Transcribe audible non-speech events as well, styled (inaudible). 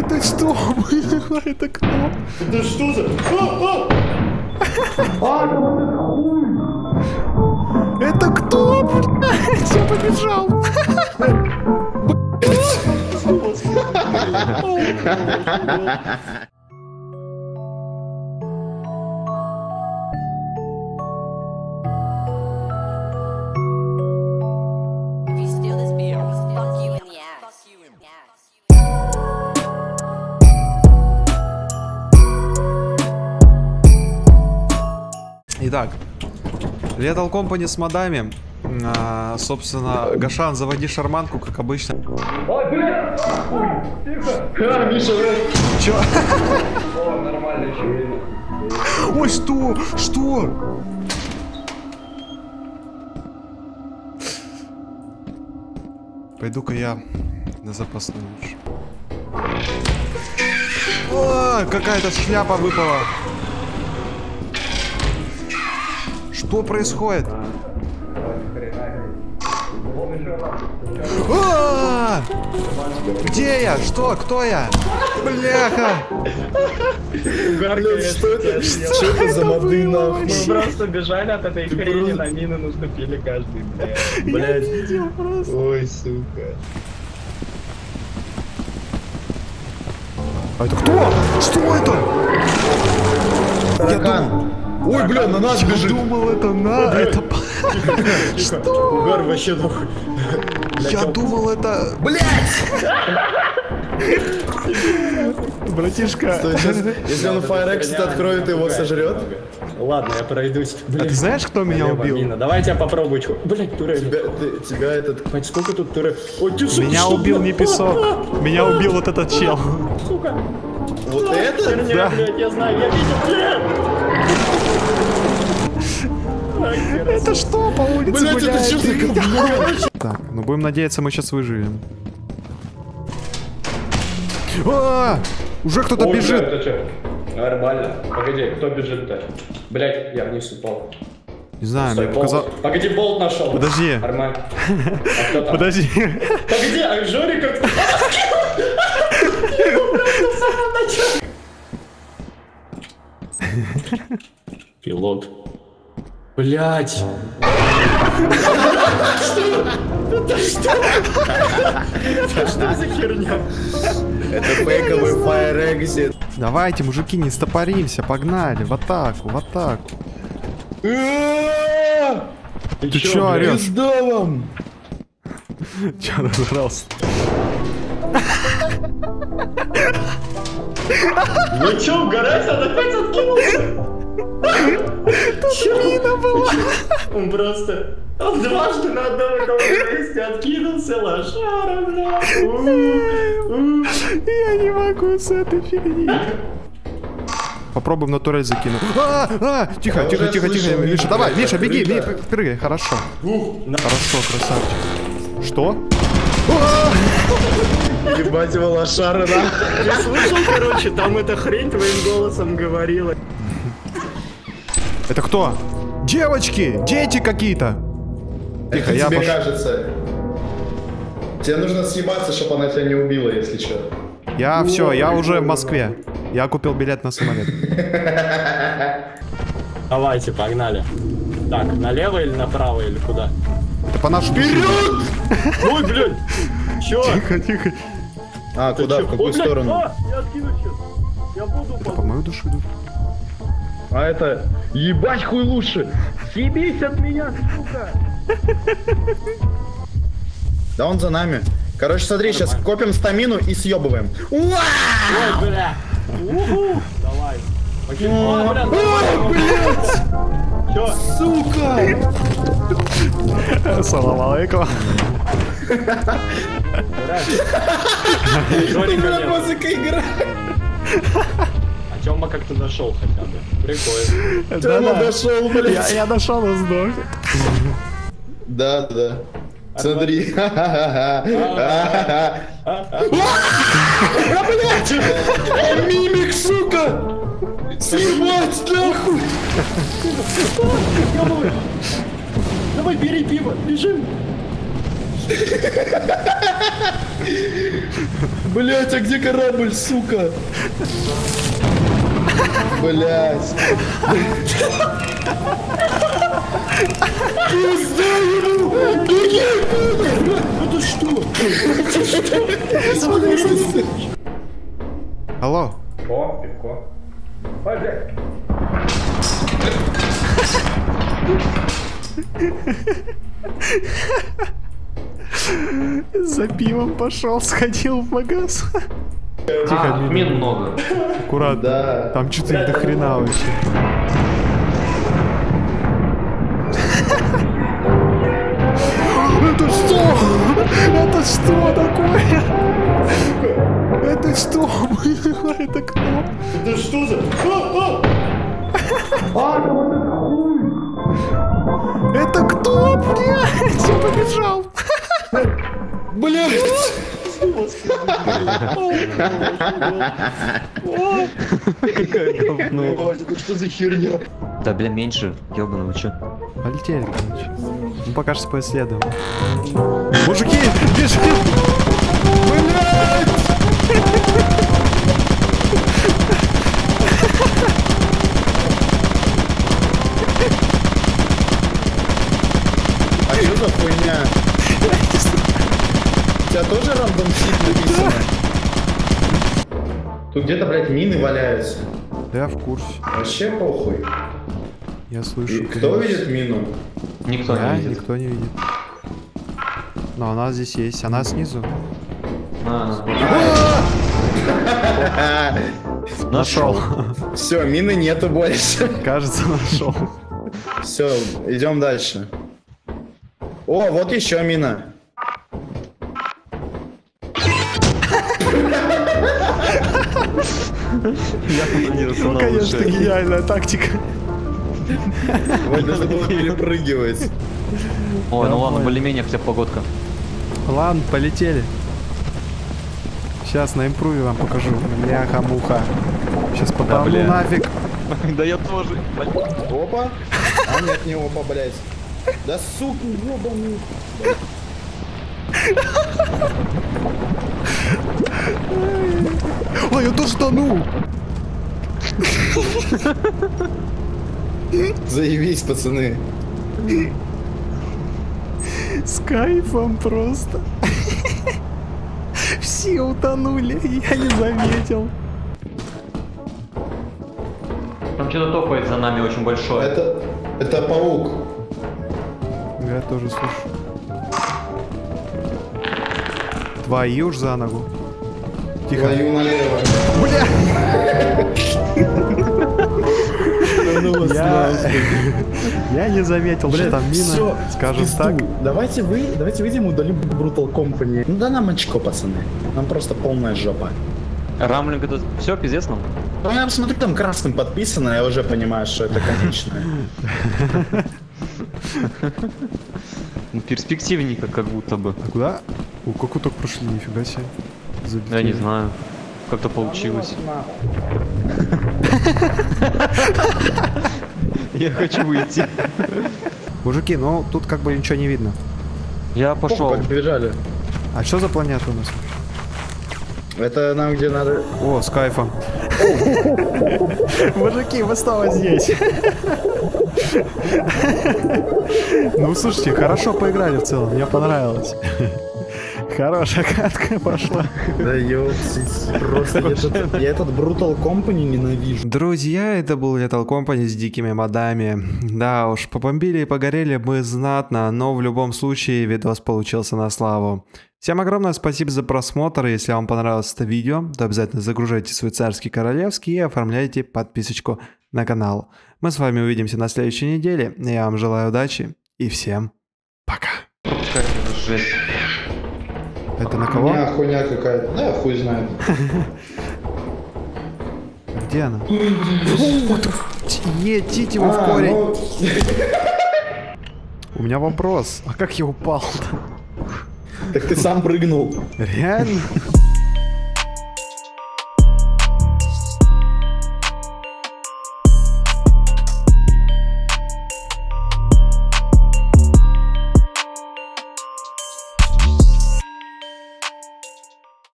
Это что? (laughs) Это кто? Да что за... А, а! Это кто? Блядь, я побежал. If (laughs) Итак, Lethal Company с модами. А, собственно, Гашан, заводи шарманку, как обычно. А, Миша, Чё? О, нормально еще. Ой, что? Что? Пойду-ка я на запасную лучше. О, какая-то шляпа выпала. Что происходит? А! Где я? Что? Кто я? Бляха! Что это? Что это за моды нахуй? Мы просто бежали от этой хрени, на мины наступили каждый, блядь. Просто. Ой, сука. А это кто? Что это? Я думал, Ой, бля, на нас я бежит. думал это на... Это... (laughs) Что? Угар вообще нахуй. Я думал это... (laughs) Братишка. Стой, сейчас, если он Fire Exit откроет, его сожрет. Ладно, я пройдусь. А Блядь. ты знаешь, кто меня Налево убил? мина. Давайте я попробую. Блядь, турель. Тебя, ты- тебя этот... Мать, сколько тут турель? Ой, ты сука, Меня что, убил не песок. Меня убил вот этот чел. Сука. Вот это? Да. блядь, я знаю, я видел, блядь. Это что, по улице Блять, это гуляет? что за говно? Так, ну будем надеяться, мы сейчас выживем. А, Уже кто-то бежит. Нормально. Погоди, кто бежит-то? Блять, я вниз упал. Не знаю, Стой, мне болт. показалось... Погоди, болт нашел. Подожди. Нормально. (laughs) А? Подожди. Погоди, а Жорик как... (laughs) Пилот. Блять. Что за херня? Это фейковый Fire Exit. Давайте, мужики, не стопоримся, погнали, в атаку, в атаку. Ты чё орёшь? Пизда вам! Че разорался? Вы чё, угорать? Он опять откинулся? Чё? была. Он просто... Он дважды на одном и том же месте откинулся, лошара, бля. У. Я не могу с этой фигни. Попробуем на турель закину. А, а, тихо, Я тихо, тихо, тихо. Миша, давай, Миша, беги, прыгай. ми- прыгай, хорошо. Хорошо, красавчик. Что? Ебать его лошара, да? Ты слышал, короче, там эта хрень твоим голосом говорила. Это кто? Девочки, дети какие-то. Тихо, Это я тебе пош- кажется. Тебе нужно съебаться, чтобы она тебя не убила, если что. Я все, я уже в Москве. Я купил билет на самолет. (laughs) Давайте, погнали. Так, налево или направо, или куда? Это по нашему. Вперед! (laughs) Ой, блядь! Чё? (laughs) Тихо, тихо. А, Ты куда? В какую сторону? а, я откину сейчас. Я буду Это по мою душу идут. А это... Ебать хуй лучше! Съебись от меня, сука! Да он за нами. Короче, смотри, сейчас копим стамину и съебываем. Ой, бля! Давай. Ой, бля, давай. Чё? Сука! Салам алейкум. Жорика нет. музыка играет. Тёма как-то нашел хотя бы. Прикольно. Тёма дошел, блядь. я нашел и сдох. Да, да. Смотри. А, Мимик, сука! Съебать нахуй! Давай, бери пиво, бежим! Блять, а где корабль, сука? Блять. Алло. О, пивко. Ой, блядь. За пивом пошел, сходил в магаз. А, тут мин много. Аккуратно. Да. Там что-то их до хрена вообще. Это что? Это что такое? Это что? Это кто? Это что за... А, а! Это кто, блядь? Я побежал. Блять. Ой, что за херня? Да, бля, меньше. Ёбаный, вы чё? Полетели, короче. Ну, пока что поисследуем. Мужики, бежим! А что за хуйня? У тебя тоже рандом сит написано? Тут где-то, блядь, мины валяются. Да, в курсе. Вообще похуй. Я И слышу. кто голос. видит мину? Никто Я, не видит. никто не видит. Но она здесь есть. Она снизу. А, (laughs) Нашел. Все, мины нету больше. Кажется, нашел. Все, идем дальше. О, вот еще мина. Ну, конечно, гениальная тактика. Вот надо было (laughs) перепрыгивать. Ой, ну Я ладно, более-менее хотя бы погодка. Ладно, полетели. Сейчас на импруве вам покажу. Ляха-муха. Сейчас потону бля. нафиг. (laughs) Да я тоже. Опа. А нет, не опа, блядь. Да сука, ёбаный. Ой, я тоже тону. Заявись, пацаны. С кайфом просто. Все утонули, я не заметил. Там что-то топает за нами очень большое. Это, это паук. Я тоже слышу. Твою уж за ногу. Тихо. Твою налево. Я, я не заметил, что там мина. всё, Скажем так. Давайте вы, давайте выйдем удалим Brutal Company. Ну да нам очко, пацаны. Нам просто полная жопа. Рамлинг это... Все, пиздец нам? Ну я посмотрю, там красным подписано, я уже понимаю, что это конечное. Ну, перспективненько как будто бы. А куда? У какую только прошли, нифига себе. Я не знаю. Как-то получилось. Я хочу выйти. Мужики, ну тут как бы ничего не видно. Я пошел. Побежали. А что за планета у нас? Это нам где надо... О, с кайфом. (laughs) Мужики, вы снова здесь. Ну, слушайте, хорошо поиграли в целом, мне понравилось. Хорошая катка пошла. Да ёпсись, просто я этот, Brutal Company ненавижу. Друзья, это был Lethal Company с дикими модами. Да уж, побомбили и погорели мы знатно, но в любом случае видос получился на славу. Всем огромное спасибо за просмотр, если вам понравилось это видео, то обязательно загружайте свой царский королевский и оформляйте подписочку на канал. Мы с вами увидимся на следующей неделе, я вам желаю удачи и всем пока. Жесть. Это на У кого? меня хуйня какая-то. Да, хуй знает. (laughs) Где она? Е, тить его в А, корень. ну, (laughs) У меня вопрос, а как я упал-то? так ты сам прыгнул. Реально?